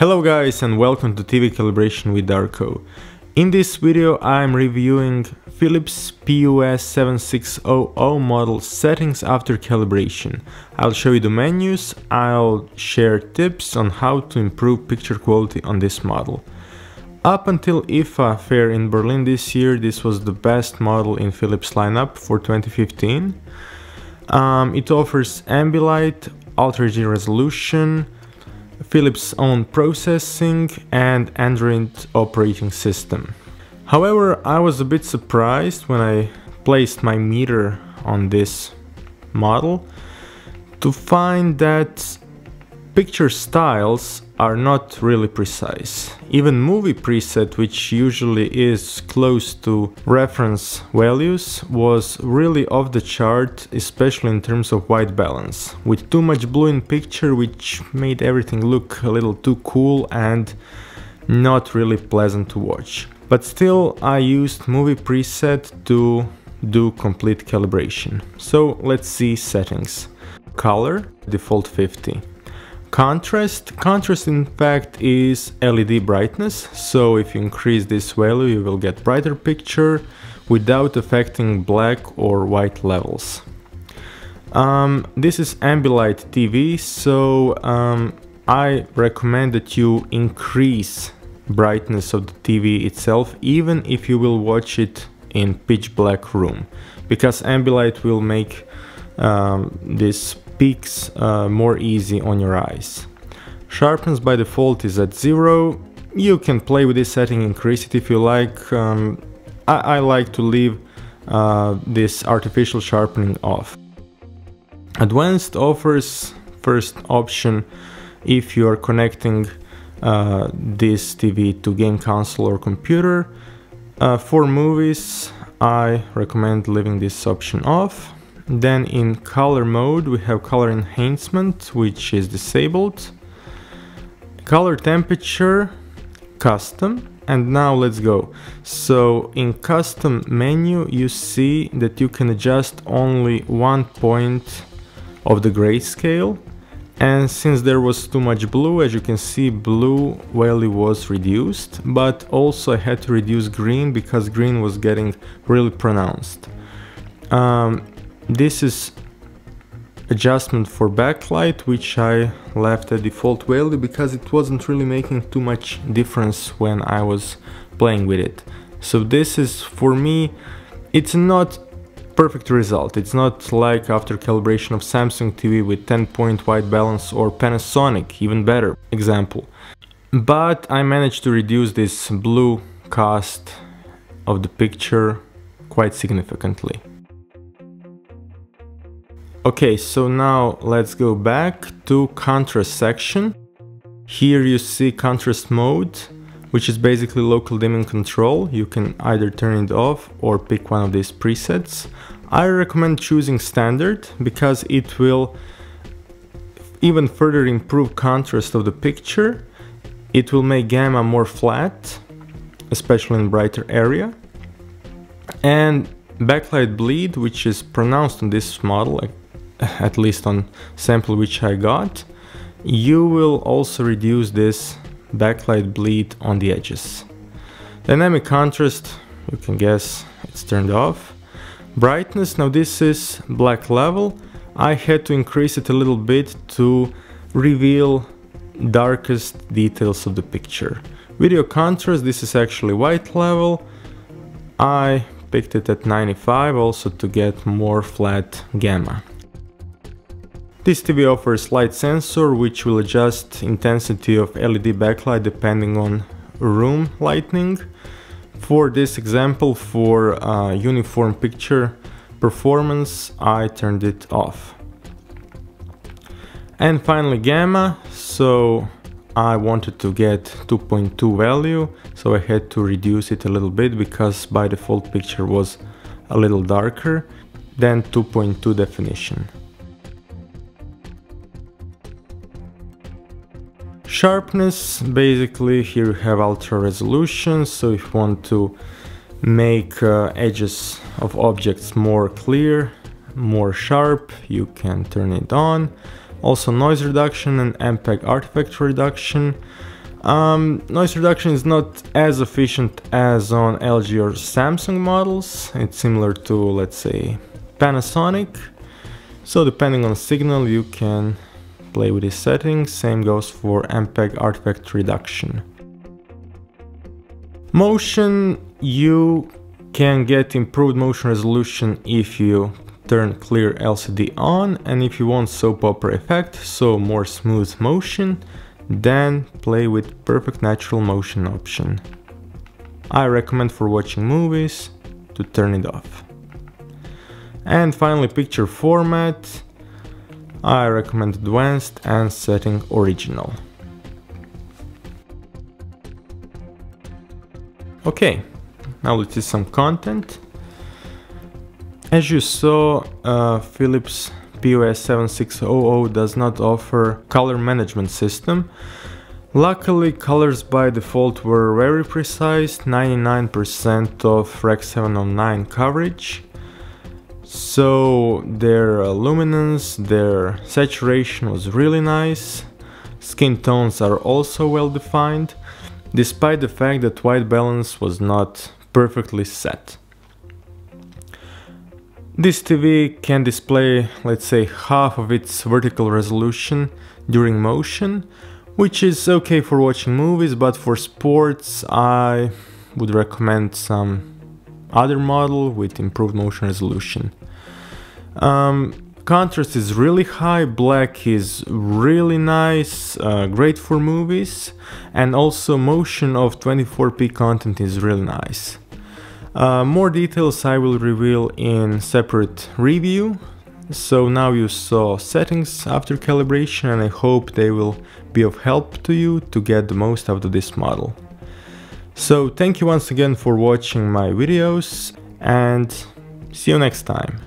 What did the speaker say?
Hello guys and welcome to TV Calibration with Darko. In this video I'm reviewing Philips PUS 7600 model settings after calibration. I'll show you the menus, I'll share tips on how to improve picture quality on this model. Up until IFA fair in Berlin this year, this was the best model in Philips lineup for 2015. Um, it offers Ambilight, Ultra HD resolution, Philips own processing and Android operating system. However, I was a bit surprised when I placed my meter on this model to find that picture styles are not really precise. Even movie preset, which usually is close to reference values, was really off the chart, especially in terms of white balance, with too much blue in picture, which made everything look a little too cool and not really pleasant to watch. But still, I used movie preset to do complete calibration. So let's see settings. Color, default 50. Contrast, contrast in fact is LED brightness, so if you increase this value you will get brighter picture without affecting black or white levels. Um, this is Ambilight TV, so um, I recommend that you increase brightness of the TV itself even if you will watch it in pitch black room because Ambilight will make um, this peaks uh, more easy on your eyes. Sharpness by default is at zero. You can play with this setting, increase it if you like. Um, I, I, like to leave uh, this artificial sharpening off. Advanced offers first option if you are connecting uh, this TV to game console or computer. Uh, for movies, I recommend leaving this option off. Then in color mode we have color enhancement which is disabled. Color temperature, custom and now let's go. So in custom menu you see that you can adjust only one point of the grayscale and since there was too much blue as you can see blue value was reduced but also I had to reduce green because green was getting really pronounced. Um, this is adjustment for backlight, which I left at default value because it wasn't really making too much difference when I was playing with it. So this is, for me, it's not perfect result. It's not like after calibration of Samsung TV with 10 point white balance or Panasonic, even better example. But I managed to reduce this blue cast of the picture quite significantly. Okay, so now let's go back to contrast section. Here you see contrast mode, which is basically local dimming control. You can either turn it off or pick one of these presets. I recommend choosing standard because it will even further improve contrast of the picture. It will make gamma more flat, especially in brighter area. And backlight bleed, which is pronounced on this model, at least on sample which I got, you will also reduce this backlight bleed on the edges. Dynamic contrast, you can guess it's turned off. Brightness, now this is black level. I had to increase it a little bit to reveal darkest details of the picture. Video contrast, this is actually white level. I picked it at 95 also to get more flat gamma. This TV offers light sensor which will adjust intensity of LED backlight depending on room lighting. For this example, for uh, uniform picture performance, I turned it off. And finally gamma, so I wanted to get 2.2 value, so I had to reduce it a little bit because by default picture was a little darker than 2.2 definition. Sharpness, basically here you have ultra resolution, so if you want to make uh, edges of objects more clear, more sharp, you can turn it on. Also noise reduction and MPEG artifact reduction. Um, noise reduction is not as efficient as on LG or Samsung models. It's similar to, let's say, Panasonic. So depending on signal, you can play with the settings. Same goes for MPEG artifact reduction. Motion, you can get improved motion resolution if you turn clear LCD on and if you want soap opera effect, so more smooth motion, then play with perfect natural motion option. I recommend for watching movies to turn it off. And finally picture format, I recommend advanced and setting original. Okay, now let's see some content. As you saw, uh, Philips PUS 7600 does not offer color management system. Luckily, colors by default were very precise, 99% of Rec 709 coverage. So their uh, luminance, their saturation was really nice. Skin tones are also well defined, despite the fact that white balance was not perfectly set. This TV can display, let's say, half of its vertical resolution during motion, which is okay for watching movies, but for sports I would recommend some other model with improved motion resolution. Um, contrast is really high, black is really nice, uh, great for movies, and also motion of 24p content is really nice. Uh, more details I will reveal in separate review. So now you saw settings after calibration and I hope they will be of help to you to get the most out of this model. So thank you once again for watching my videos and see you next time.